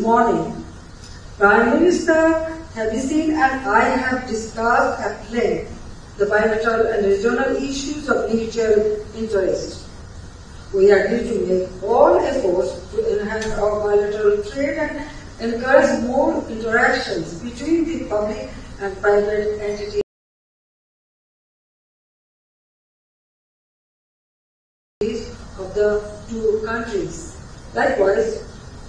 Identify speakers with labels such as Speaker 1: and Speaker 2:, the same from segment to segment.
Speaker 1: Morning, Prime Minister Thavisin and I have discussed at length the bilateral and regional issues of mutual interest. We agree to make all efforts to enhance our bilateral trade and encourage more interactions between the public and private entities of the two countries. Likewise,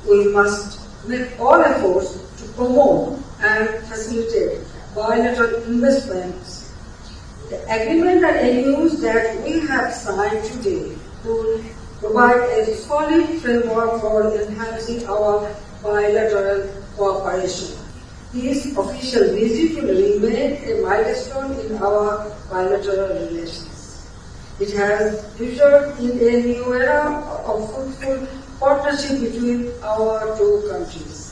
Speaker 1: we must make all efforts to promote and facilitate bilateral investments. The agreement and MOUs that we have signed today will provide a solid framework for enhancing our bilateral cooperation. This official visit will remain a milestone in our bilateral relations. It has ushered in a new era of fruitful partnership between our two countries.